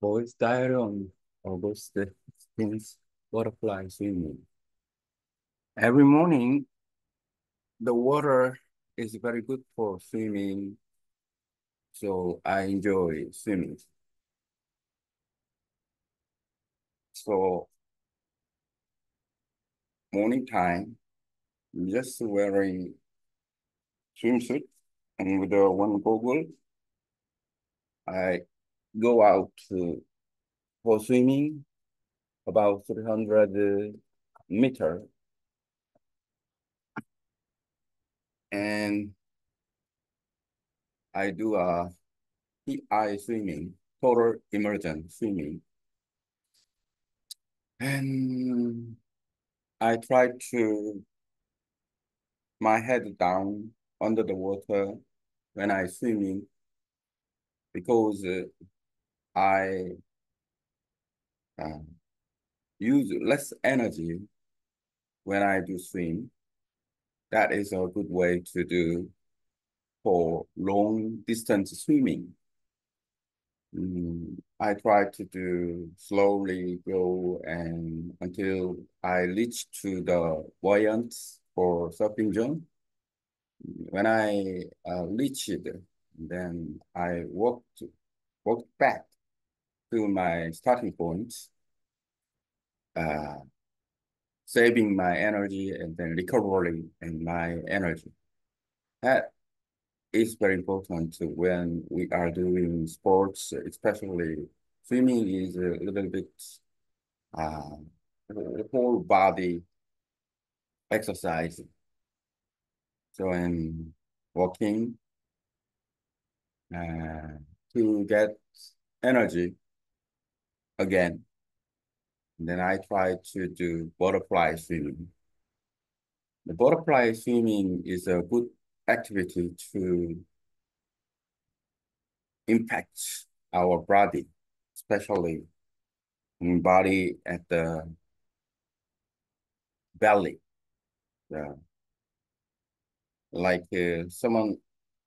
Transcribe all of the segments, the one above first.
Boys diary on August 16th, butterfly swimming. Every morning, the water is very good for swimming, so I enjoy swimming. So, morning time, I'm just wearing swimsuit and with the one goggle, I go out to, for swimming about 300 meter. And I do a TI swimming, total immersion swimming. And I try to my head down under the water when I swimming because uh, I uh, use less energy when I do swim. That is a good way to do for long distance swimming. Mm, I try to do slowly go and until I reach to the buoyant for surfing zone. When I uh, reach it, then I walk to, walk back to my starting point, uh, saving my energy and then recovering in my energy. That is very important when we are doing sports, especially swimming is a little bit uh, whole body exercise. So in walking uh, to get energy again. And then I try to do butterfly swimming. The butterfly swimming is a good activity to impact our body, especially body at the belly. Yeah. Like uh, someone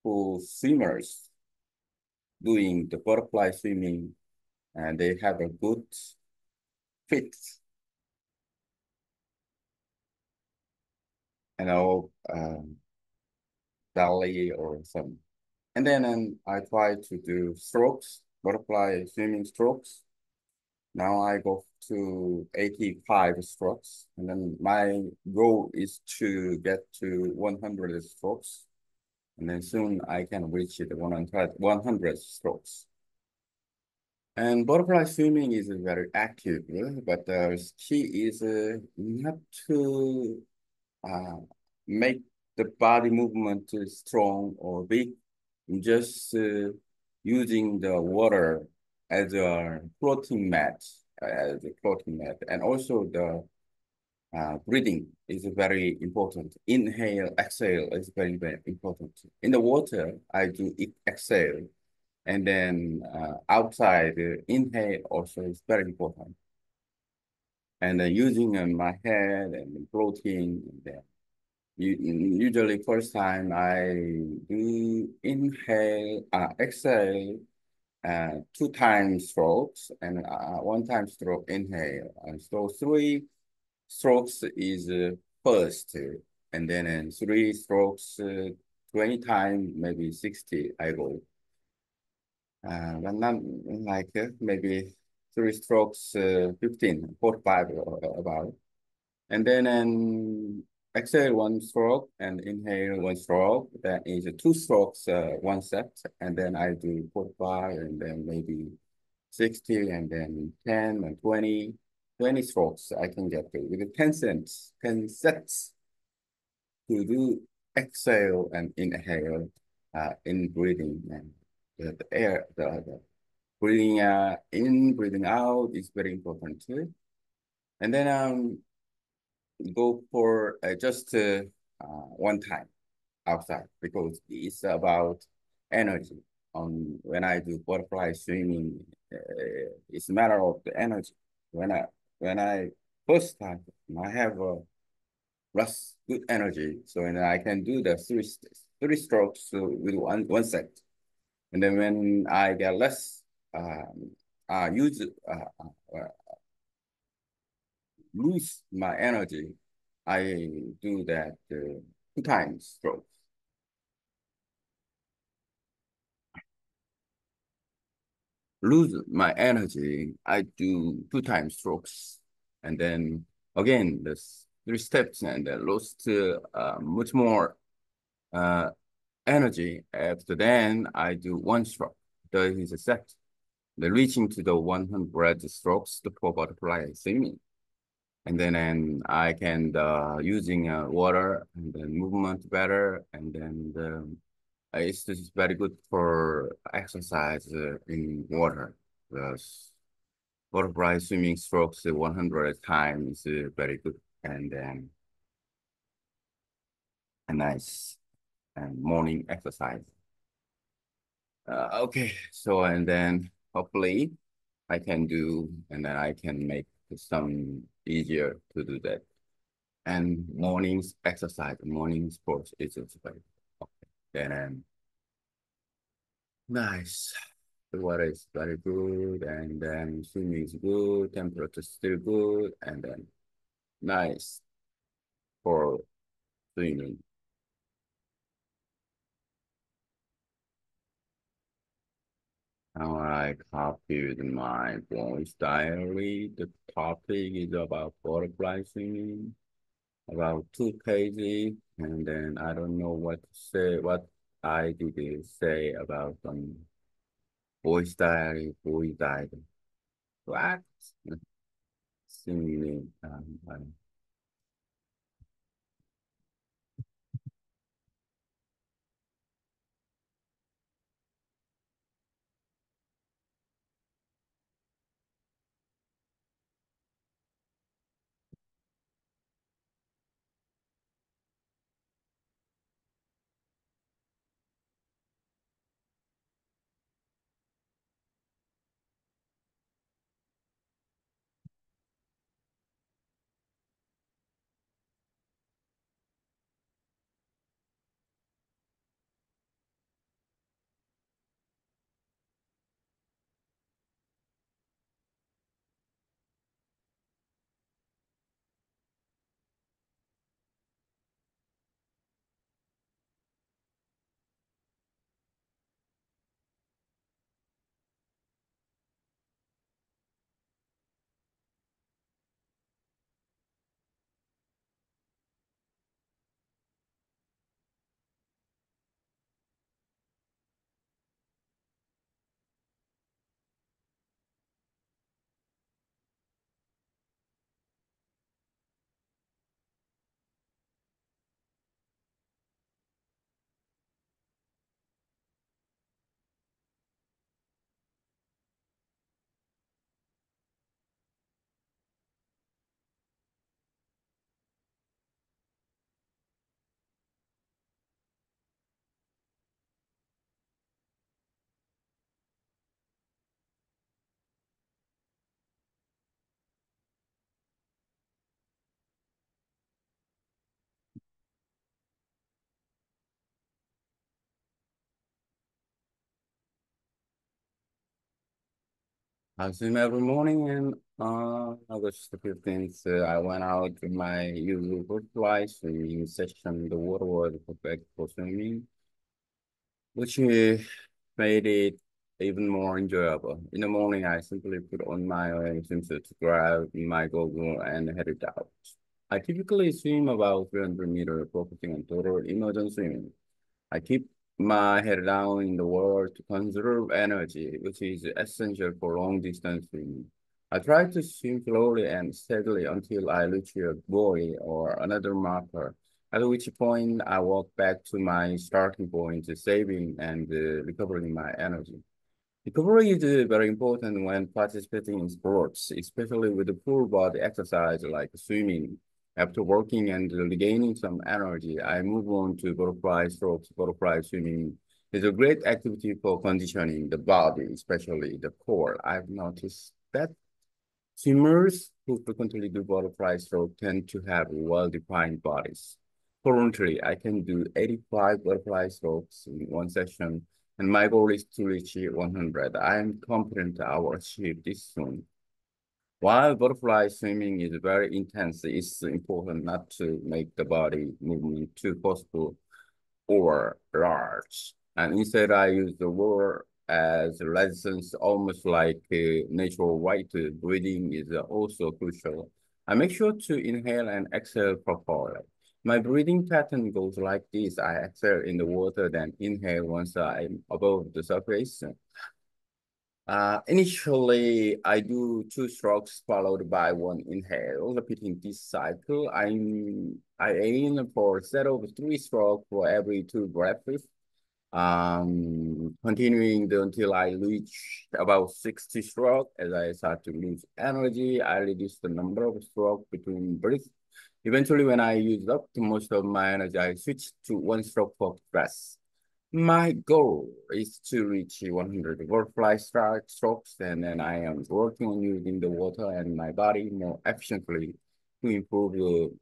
who swimmers doing the butterfly swimming and they have a good fit. You know, um, belly or some. And then um, I try to do strokes, butterfly swimming strokes. Now I go to 85 strokes. And then my goal is to get to 100 strokes. And then soon I can reach the 100, 100 strokes. And butterfly swimming is very active, but the key is uh, not to uh, make the body movement strong or big, just uh, using the water as a floating mat, as a floating mat, and also the uh, breathing is very important. Inhale, exhale is very, very important. In the water, I do exhale and then uh, outside, uh, inhale also is very important. And uh, using uh, my head and floating, and, usually first time I do inhale, uh, exhale, uh, two times strokes and uh, one time stroke inhale. And so three strokes is uh, first, and then uh, three strokes, uh, 20 times, maybe 60 I go uh, but not like uh, maybe three strokes, uh, 15, 45 about. And then um, exhale one stroke and inhale one stroke. That is two strokes, uh, one set. And then I do 45 and then maybe 60 and then 10 and 20, 20 strokes I can get to with 10 cents, 10 sets to do exhale and inhale uh, in breathing and the, the air, the, the breathing uh, in, breathing out is very important too. And then um, go for uh, just uh, uh, one time outside because it's about energy. On when I do butterfly swimming, uh, it's a matter of the energy. When I when I first start, I have a less good energy, so and I can do the three three strokes with one one set. And then when I get less um, uh, use uh, uh, lose my energy, I do that uh, two times stroke. Lose my energy, I do two times strokes. And then again, this three steps and I lost uh, much more uh, energy. After then, I do one stroke. That is a. The reaching to the 100 strokes for butterfly swimming. And then and I can uh, using uh, water and then movement better. And then the, uh, it's just very good for exercise uh, in water. The butterfly swimming strokes 100 times uh, very good. And then a nice and morning exercise. Uh, okay, so and then hopefully I can do, and then I can make some easier to do that. And mornings exercise, morning sports is very okay. Then nice. The water is very good, and then swimming is good, temperature is still good, and then nice for swimming. Now I copied my voice diary. The topic is about singing, about two pages, and then I don't know what to say, what I did say about some voice diary, voice diary. What? Singing. Um, I swim every morning and uh, August 15th, uh, I went out to my usual butterfly swimming session. The water was perfect for swimming, which uh, made it even more enjoyable. In the morning, I simply put on my swimsuit, grab my goggles, and headed out. I typically swim about 300 meters, focusing on total immersion swimming. I keep my head down in the water to conserve energy, which is essential for long distance swimming. I try to swim slowly and steadily until I reach a buoy or another marker, at which point I walk back to my starting point, saving and uh, recovering my energy. Recovery is uh, very important when participating in sports, especially with the full body exercise like swimming, after working and regaining some energy, I move on to butterfly strokes, butterfly swimming. It's a great activity for conditioning the body, especially the core. I've noticed that swimmers who frequently do butterfly stroke tend to have well-defined bodies. Currently, I can do 85 butterfly strokes in one session, and my goal is to reach 100. I am confident I will achieve this soon. While butterfly swimming is very intense, it's important not to make the body movement too forceful or large. And instead, I use the word as resistance, almost like uh, natural white breathing is also crucial. I make sure to inhale and exhale properly. My breathing pattern goes like this. I exhale in the water, then inhale once I'm above the surface. Uh, initially, I do two strokes followed by one inhale. Repeating this cycle, I'm, I aim for set of three strokes for every two breaths. Um, continuing the, until I reach about 60 strokes. As I start to lose energy, I reduce the number of strokes between breaths. Eventually, when I use up most of my energy, I switch to one stroke for breath. My goal is to reach 100 butterfly strokes, and then I am working on using the water and my body more efficiently to improve the,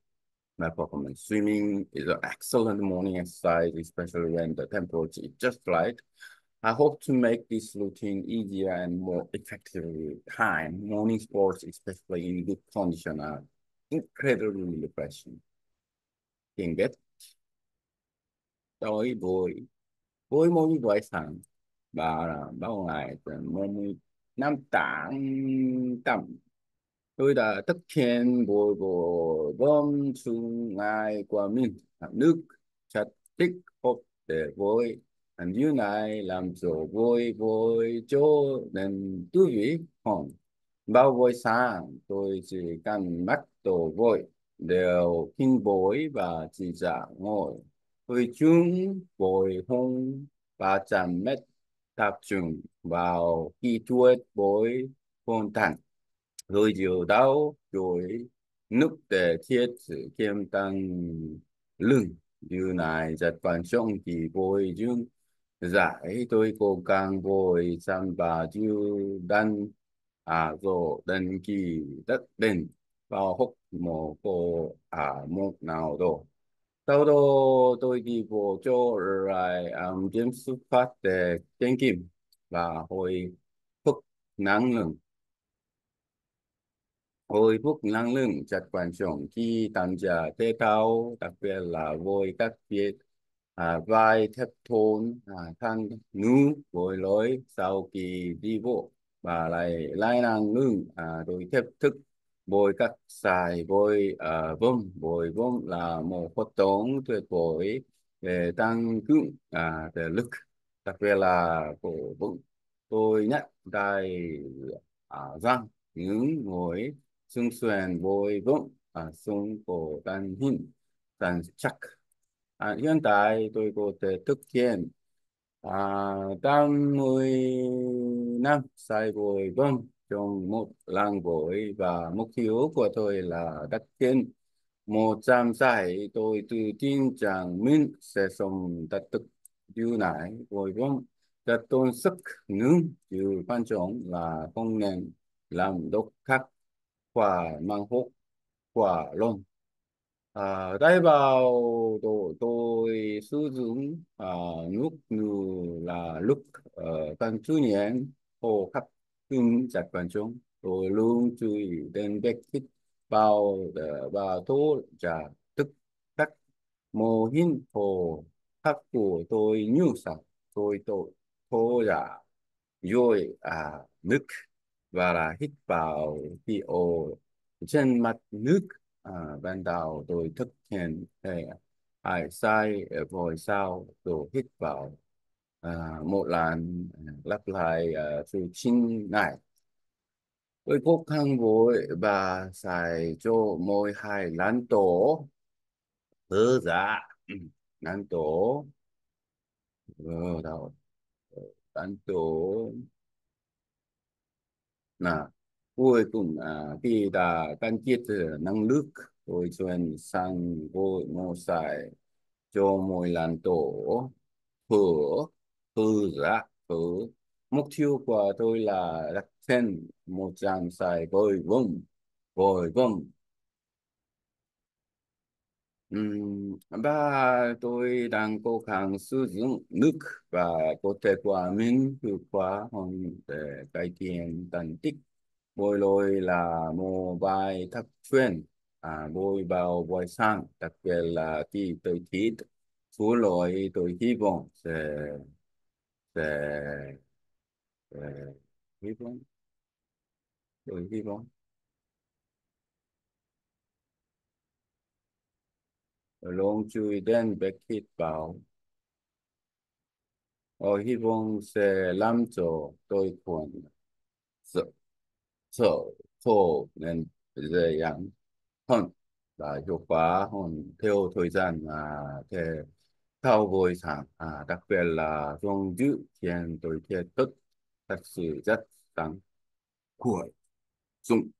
my performance. Swimming is an excellent morning exercise, especially when the temperature is just right. I hope to make this routine easier and more effectively time. Morning sports, especially in good condition, are incredibly refreshing. Can get Tôi vui với môn ngoại sản và bao ngày môn năm tạng tầm. Tôi đã thực hiện bộ bộ bom xuống ngài của mình nước chặt tích hợp để vội anh như này làm cho vui vui cho nên tư vị không bao vội xa, tôi chỉ cần mắt tổ vui đều kinh bối và chỉ giả ngồi. Tôi chúng bồi hôn và chẳng mét tập trung vào kỹ thuật bồi hôn thẳng. Rồi chiều đau rồi nước để thiết sự kiêm tăng lưng. Điều này rất quan trọng thì bồi dưỡng giải tôi cố gắng bồi sang bà chú đan à rồi đăng kỳ đất đền. Vào hốc một cô à một nào đó sau đó tôi đi vào chỗ lại um, kiểm xuất phát để tiền kim và hồi phục năng lượng. Hồi phục năng lượng rất quan trọng khi tham gia thể thao, đặc biệt là với các việc à, vai thép thôn, à, thang nữ với lối sau khi đi bộ và lại lại năng lượng à, tôi thép thức bồi các xài bồi ờ, uh, vông bồi vông là một hoạt động tuyệt vời để tăng cường à, thể lực. Đặc biệt là cổ vững tôi nhận đây à, rằng những người xương sườn bồi vững à, xung cổ tăng hình tăng chắc. À, hiện tại tôi có thể thực hiện à, 80 năm sai bồi vững trong một làng vội và mục tiêu của tôi là đặt kiến một trăm giải tôi tự tin rằng mình sẽ sống đạt được điều này với vọng rất tôn sức nhưng điều quan trọng là không nên làm độc khác và mang hốt quả luôn à, đây vào tôi, tôi sử dụng à, nước như là lúc ờ, uh, căn chú nhiệm hồ khắc ưng chặt quan trọng tôi luôn chú ý đến việc hít vào và thô trả tức các mô hình hồ khắc của tôi như sau tôi tôi thô ra rồi à nước và là hít vào khí ô trên mặt nước à, ban đầu tôi thực hiện để ai sai rồi sau tôi hít vào à, một lần à, lặp lại à, sự chín này với quốc gắng vội và xài cho mỗi hai lần tổ. Thở giả, lần tổ. Ờ đâu? Ờ, lần tổ. Nè cuối cùng à, khi đã tăng thiết à, năng lực tôi chuyển sang vội một xài cho mỗi lần tổ. Thở ra thư mục tiêu của tôi là đặt tên một dàn sài vội vâng vội vâng Ừm, và tôi đang cố gắng sử dụng nước và có thể qua mình hiệu quả hơn để cải thiện thành tích. Bồi lôi là một bài thắc chuyên. À, bồi vào buổi sáng đặc biệt là khi tôi thích số lỗi tôi hy vọng sẽ về về hiếm lắm đừng hiếm lắm longjuiden 백킷 bảo 어 희봉세 람조 또이콘 서서는 이제 양헌 là hiệu quả hồn theo thời gian mà thế buổi sáng à, đặc biệt là trong dự kiến tôi thiết tức thật sự rất đáng của dụng.